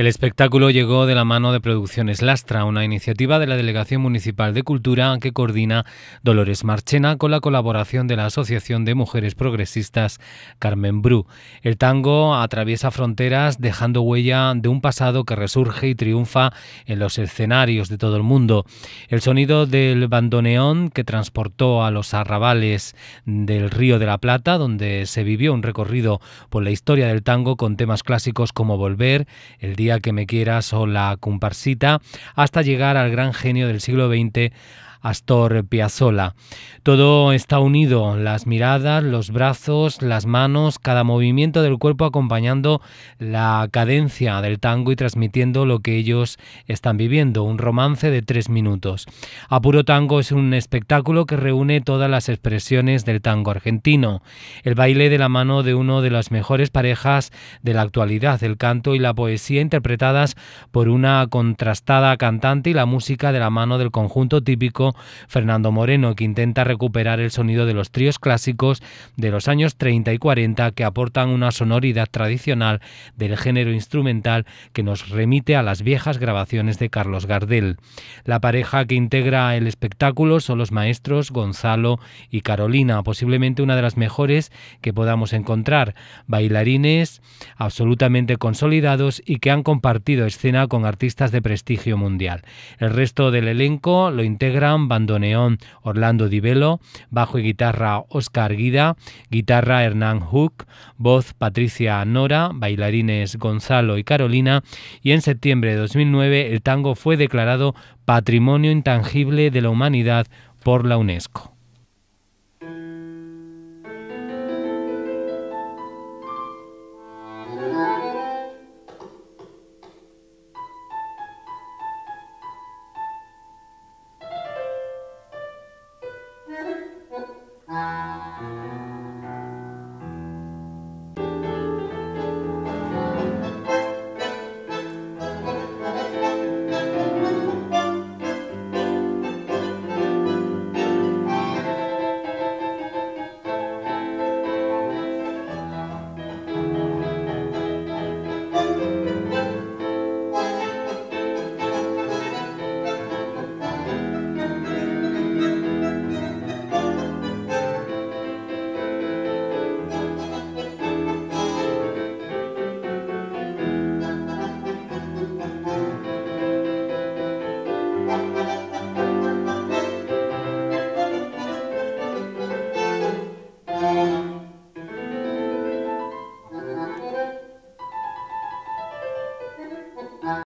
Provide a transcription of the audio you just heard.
El espectáculo llegó de la mano de Producciones Lastra, una iniciativa de la Delegación Municipal de Cultura que coordina Dolores Marchena con la colaboración de la Asociación de Mujeres Progresistas Carmen Bru. El tango atraviesa fronteras dejando huella de un pasado que resurge y triunfa en los escenarios de todo el mundo. El sonido del bandoneón que transportó a los arrabales del Río de la Plata, donde se vivió un recorrido por la historia del tango con temas clásicos como Volver, El Día que me quieras o la comparsita, hasta llegar al gran genio del siglo XX, Astor Piazzolla. Todo está unido, las miradas, los brazos, las manos, cada movimiento del cuerpo acompañando la cadencia del tango y transmitiendo lo que ellos están viviendo, un romance de tres minutos. A Puro Tango es un espectáculo que reúne todas las expresiones del tango argentino, el baile de la mano de uno de las mejores parejas de la actualidad, el canto y la poesía interpretadas por una contrastada cantante y la música de la mano del conjunto típico Fernando Moreno, que intenta recuperar el sonido de los tríos clásicos de los años 30 y 40 que aportan una sonoridad tradicional del género instrumental que nos remite a las viejas grabaciones de Carlos Gardel. La pareja que integra el espectáculo son los maestros Gonzalo y Carolina, posiblemente una de las mejores que podamos encontrar, bailarines absolutamente consolidados y que han compartido escena con artistas de prestigio mundial. El resto del elenco lo integran bandoneón Orlando Di Velo, bajo y guitarra Oscar Guida, guitarra Hernán Hook, voz Patricia Nora, bailarines Gonzalo y Carolina, y en septiembre de 2009 el tango fue declarado Patrimonio Intangible de la Humanidad por la UNESCO. Música